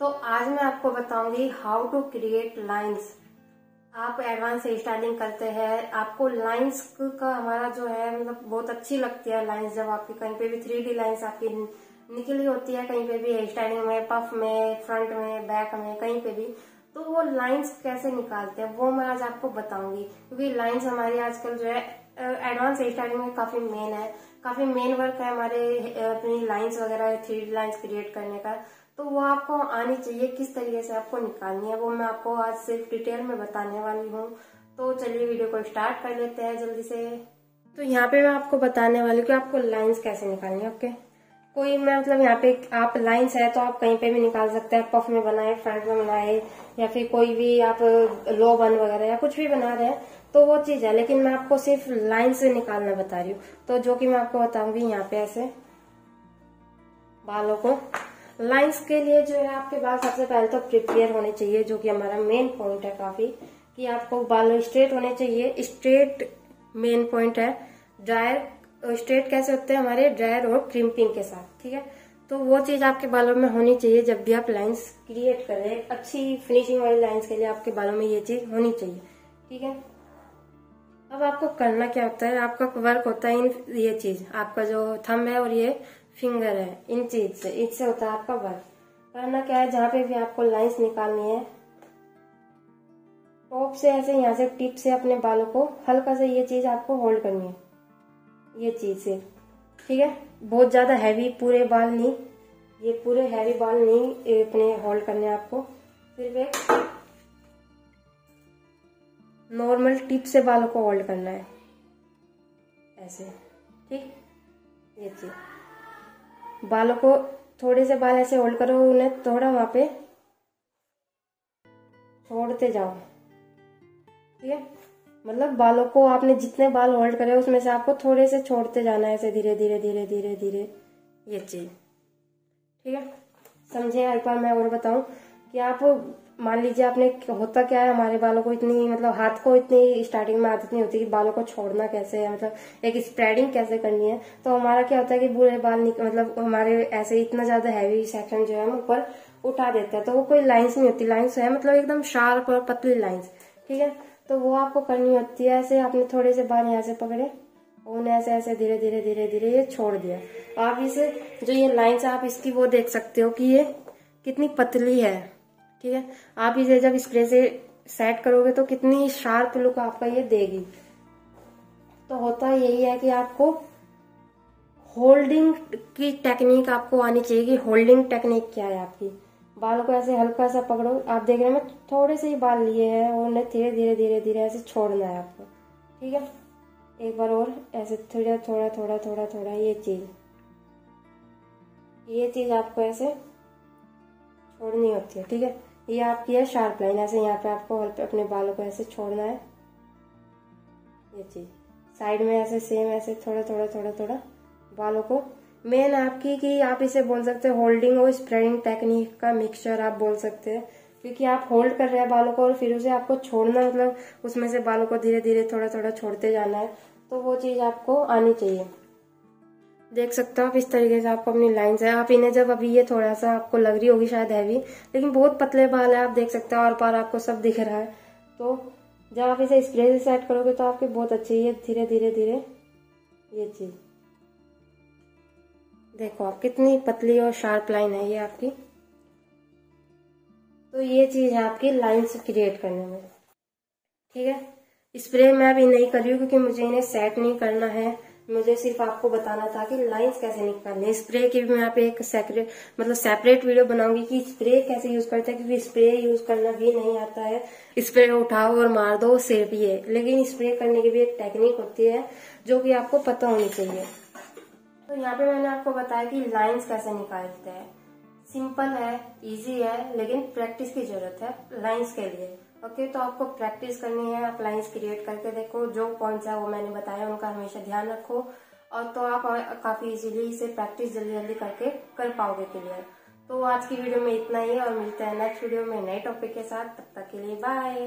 तो आज मैं आपको बताऊँगी हाउ टू क्रिएट लाइंस आप एडवांस स्टाइलिंग करते हैं, आपको लाइंस का हमारा जो है मतलब बहुत अच्छी लगती है लाइंस जब आपकी कहीं पे भी थ्री डी लाइन्स आपकी निकली होती है, कहीं पे भी हेयर स्टाइलिंग में पफ में फ्रंट में बैक में, कहीं पे भी तो वो लाइंस कैसे निकालते हैं, वो मैं आज आपको बताऊँगी। क्योंकि लाइंस हमारी आजकल जो है एडवांस हेयर स्टाइलिंग में काफ़ी मेन है। काफ़ी मेन वर्क है हमारे अपनी लाइंस वगैरह थ्री डी लाइन्स क्रिएट करने का। तो वो आपको आनी चाहिए किस तरीके से आपको निकालनी है, वो मैं आपको आज सिर्फ़ डिटेल में बताने वाली हूँ। तो चलिए वीडियो को स्टार्ट कर लेते हैं जल्दी से। तो यहाँ पे मैं आपको बताने वाली हूँ कि आपको लाइंस कैसे निकालनी है, ओके? कोई मैं मतलब यहाँ पे आप लाइंस है तो आप कहीं पे भी निकाल सकते हैं, पफ में बनाए, फ्रंट में बनाए, या फिर कोई भी आप लो बन वगैरह या कुछ भी बना रहे हैं तो वो चीज़ है। लेकिन मैं आपको सिर्फ़ लाइन से निकालना बता रही हूँ। तो जो कि मैं आपको बताऊँगी यहाँ पे ऐसे बालों को। लाइंस के लिए जो है आपके बाल सबसे पहले तो प्रिपेयर होने चाहिए, जो कि हमारा मेन पॉइंट है काफ़ी, कि आपको बाल स्ट्रेट होने चाहिए। स्ट्रेट मेन पॉइंट है। ड्रायर स्ट्रेट कैसे होते हैं? हमारे ड्रायर और क्रिम्पिंग के साथ, ठीक है? तो वो चीज़ आपके बालों में होनी चाहिए जब भी आप लाइंस क्रिएट कर रहे हैं। अच्छी फिनिशिंग वाली लाइंस के लिए आपके बालों में ये चीज़ होनी चाहिए, ठीक है? अब आपको करना क्या होता है? आपका वर्क होता है इन, ये चीज़। आपका जो थम है और ये फिंगर है, इन चीज़ से इससे होता है आपका वर्क। करना क्या है, जहाँ पे भी आपको लाइंस निकालनी है। टॉप से ऐसे, यहाँ से टिप से अपने बालों को हल्का से ये चीज़ आपको होल्ड करनी है। ये चीज़ से। ठीक है? बहुत ज़्यादा हैवी पूरे बाल नहीं। ये पूरे हैवी बाल नहीं अपने होल्ड करने आपको। सिर्फ़ एक नॉर्मल टिप से बालों को होल्ड करना है। ऐसे। ठीक? ये चीज़। बालों को थोड़े से बाल ऐसे होल्ड करो, उन्हें थोड़ा वहाँ पे छोड़ते जाओ। ठीक है? मतलब बालों को आपने जितने बाल होल्ड करे उसमें से आपको थोड़े से छोड़ते जाना है ऐसे धीरे धीरे धीरे धीरे धीरे। ये चीज़। ठीक है? समझे एक बार मैं और बताऊँ। कि आप मान लीजिए आपने होता क्या है, हमारे बालों को इतनी मतलब हाथ को इतनी स्टार्टिंग में आदत नहीं होती कि बालों को छोड़ना कैसे है मतलब एक स्प्रेडिंग कैसे करनी है। तो हमारा क्या होता है कि बुरे बाल मतलब हमारे ऐसे इतना ज़्यादा हैवी सेक्शन जो है ऊपर उठा देता है। तो वो कोई लाइन्स नहीं होती लाइन्स है मतलब एकदम शार्प और पतली लाइन्स ठीक है? तो वो आपको करनी होती है, ऐसे आपने थोड़े से बाल यहाँ से पकड़े, उन्हें ऐसे ऐसे धीरे धीरे धीरे धीरे ये छोड़ दिया। आप इसे, जो ये लाइन्स आप इसकी वो देख सकते हो कि ये कितनी पतली है। ठीक है? आप इसे जब स्प्रे से सेट करोगे तो कितनी शार्प लुक आपका ये देगी। तो होता यही है कि आपको होल्डिंग की टेक्निक आपको आनी चाहिए कि होल्डिंग टेक्निक क्या है आपकी। बाल को ऐसे हल्का सा पकड़ो। आप देख रहे हैं मैं थोड़े से ही बाल लिए हैं और उन्हें धीरे धीरे धीरे धीरे ऐसे छोड़ना है आपको। ठीक है? एक बार और ऐसे थोड़ा थोड़ा थोड़ा थोड़ा थोड़ा ये चीज़। ये चीज़ आपको ऐसे छोड़नी होती है, ठीक है? ये आपकी है शार्प लाइन ऐसे यहाँ पे आपको अपने बालों को ऐसे छोड़ना है। ये चीज़। साइड में ऐसे सेम ऐसे थोड़ा थोड़ा थोड़ा थोड़ा बालों को। मेन आपकी कि आप इसे बोल सकते हैं होल्डिंग और स्प्रेडिंग टेक्निक का मिक्सचर आप बोल सकते हैं। क्योंकि आप होल्ड कर रहे हैं बालों को और फिर उसे आपको छोड़ना मतलब उसमें से बालों को धीरे धीरे थोड़ा थोड़ा छोड़ते जाना है। तो वो चीज़ आपको आनी चाहिए। देख सकते हो आप इस तरीके से आपको अपनी लाइंस है। आप इन्हें जब अभी ये थोड़ा सा आपको लग रही होगी शायद हैवी लेकिन बहुत पतले बाल है, आप देख सकते हो, और पार आपको सब दिख रहा है। तो जब आप इसे स्प्रे से सेट करोगे तो आपके बहुत अच्छे ये धीरे धीरे धीरे, ये चीज़। देखो आप कितनी पतली और शार्प लाइन है ये आपकी। तो ये चीज़ है आपकी लाइन्स क्रिएट करने में। ठीक है? स्प्रे मैं अभी नहीं कर रही हूँ, क्योंकि मुझे इन्हें सेट नहीं करना है। मुझे सिर्फ़ आपको बताना था कि लाइंस कैसे निकालने स्प्रे की भी मैं यहाँ पे एक सेपरेट मतलब सेपरेट वीडियो बनाऊँगी कि स्प्रे कैसे यूज़ करते हैं, क्योंकि स्प्रे यूज़ करना भी नहीं आता है। स्प्रे उठाओ और मार दो, सिर्फ़ ये। लेकिन स्प्रे करने की भी एक टेक्निक होती है, जो कि आपको पता होनी चाहिए। तो यहाँ पे मैंने आपको बताया कि लाइन्स कैसे निकालते हैं। सिंपल है इजी है, लेकिन प्रैक्टिस की ज़रूरत है लाइंस के लिए। ओके तो आपको प्रैक्टिस करनी है, आप लाइंस क्रिएट करके देखो, जो पॉइंट्स है वो मैंने बताया, उनका हमेशा ध्यान रखो। और तो आप काफ़ी इजीली इसे प्रैक्टिस जल्दी जल्दी करके कर पाओगे क्लियर तो आज की वीडियो में इतना ही, और मिलते हैं नेक्स्ट वीडियो में नए टॉपिक के साथ। तब तक के लिए बाय